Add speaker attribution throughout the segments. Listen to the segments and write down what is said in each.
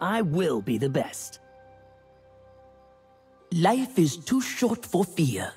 Speaker 1: I will be the best. Life is too short for fear.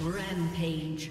Speaker 2: Rampage.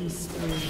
Speaker 2: Killing spree.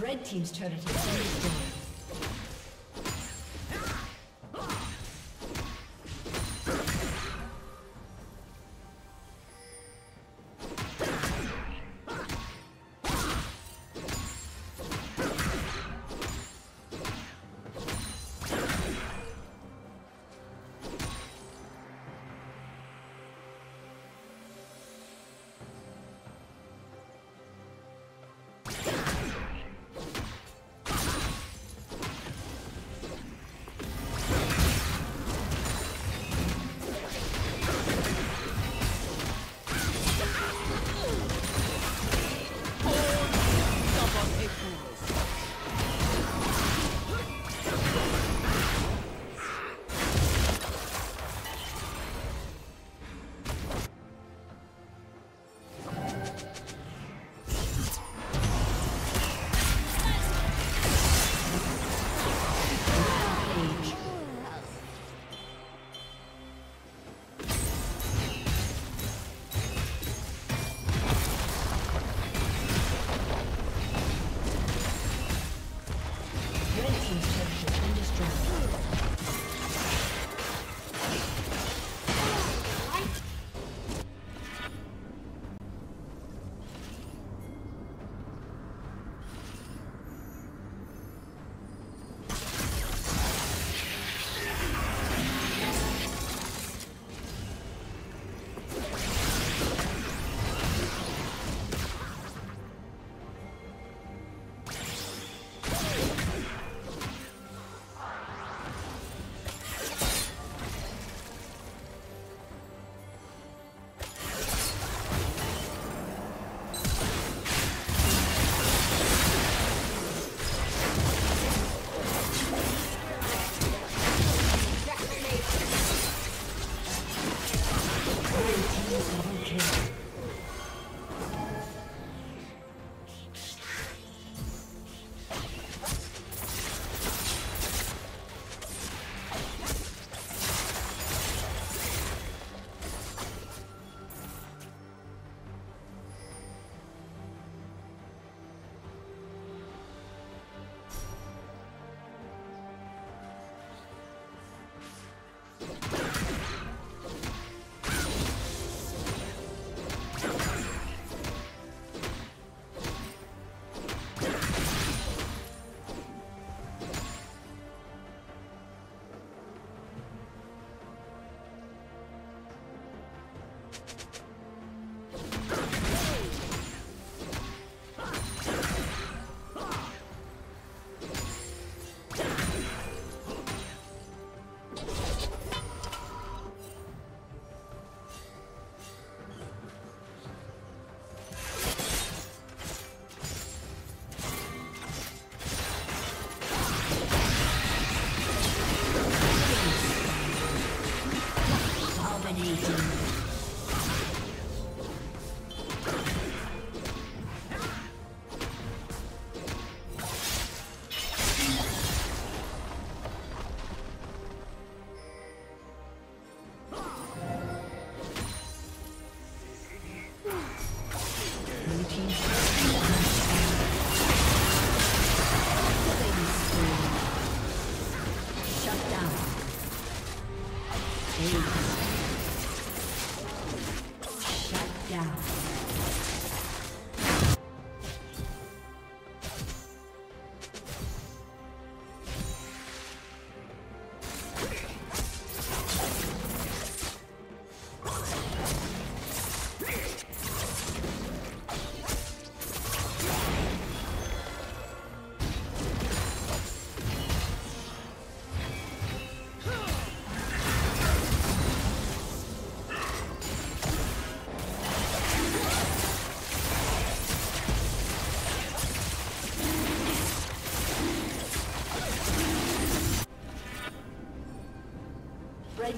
Speaker 2: Red Team's turret has destroyed.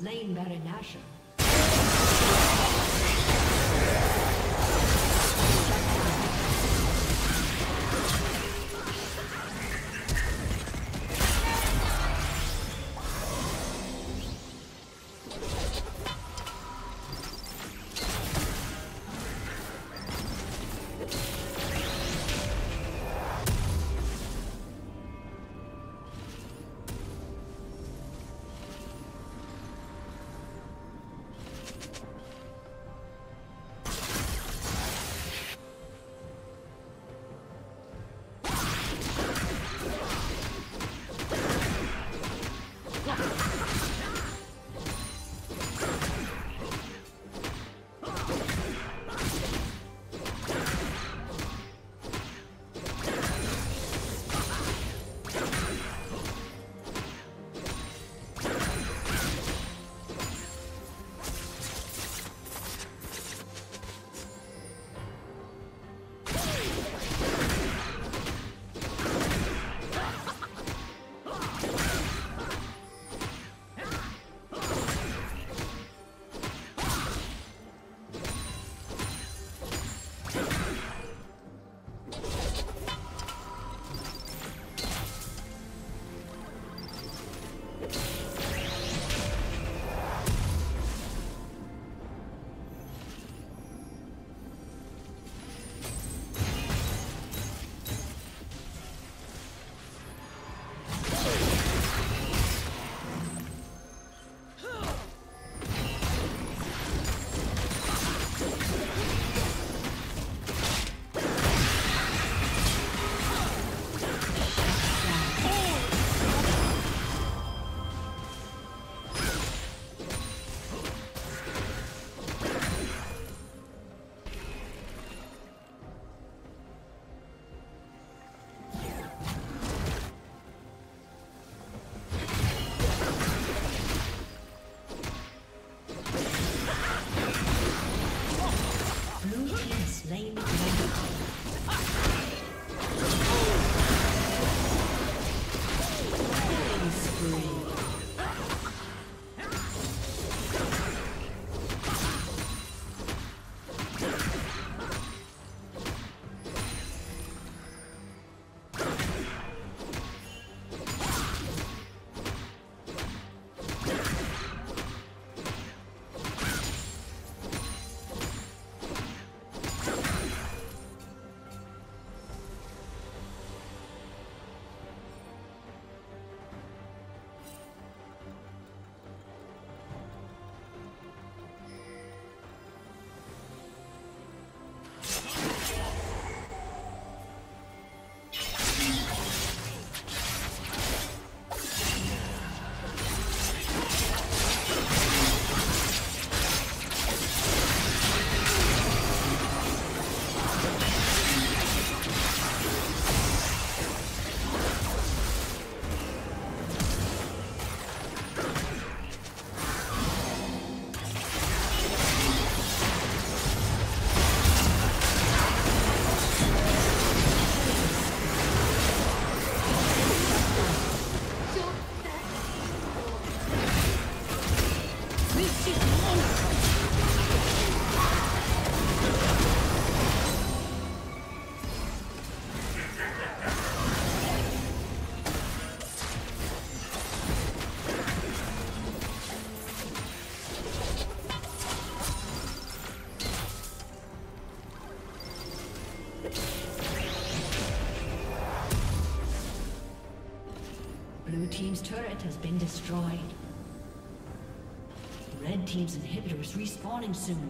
Speaker 2: Slain Baron Nashor. slain has been destroyed. Red Team's inhibitor is respawning soon.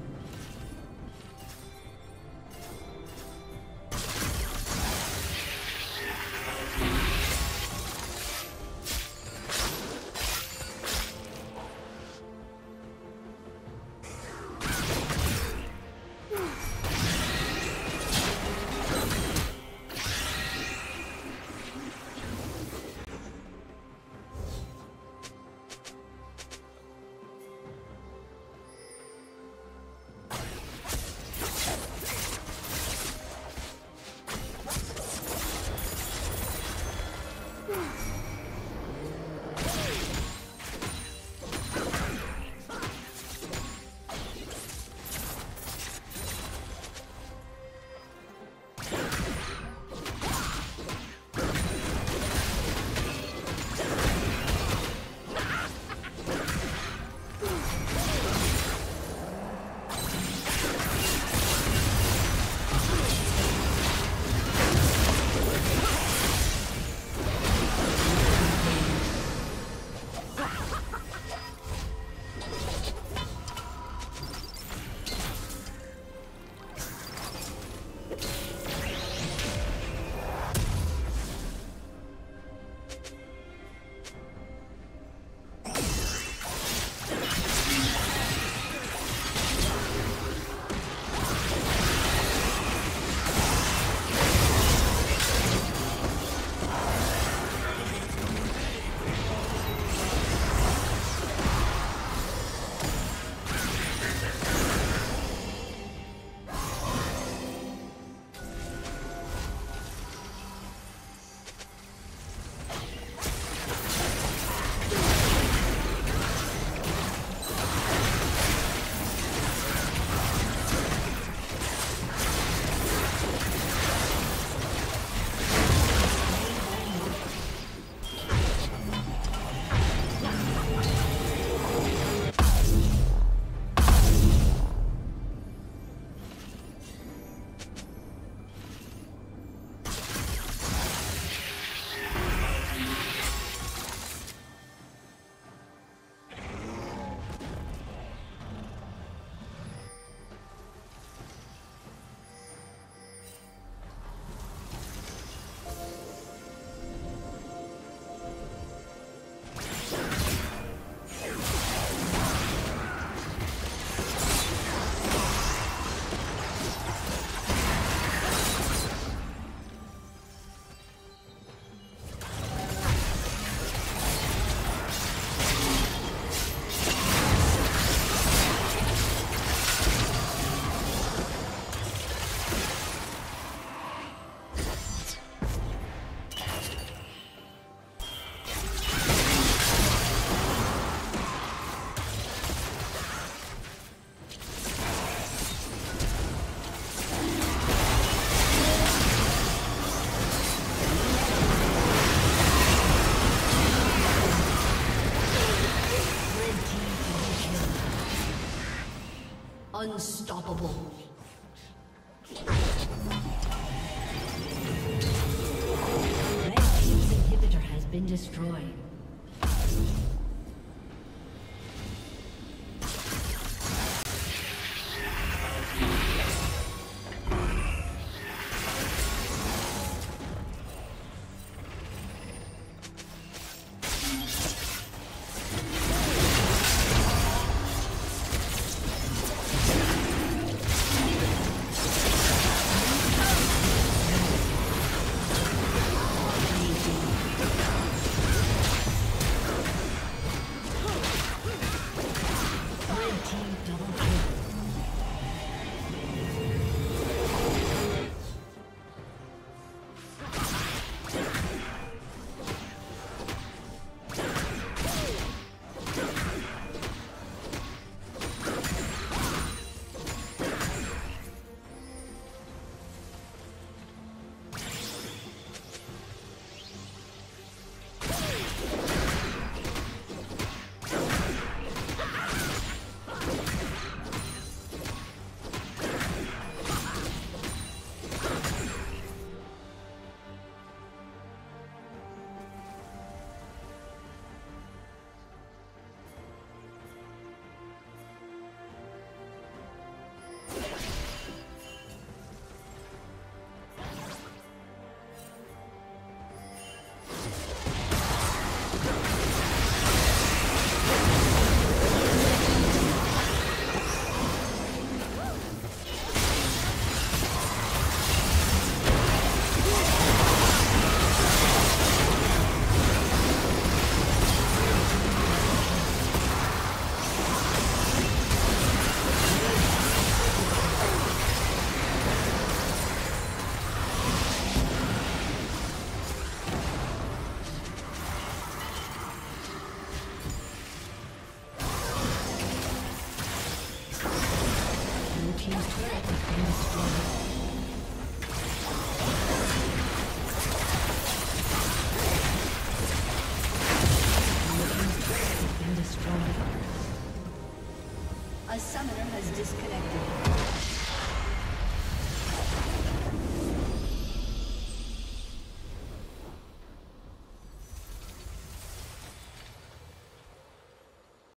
Speaker 2: Unstoppable.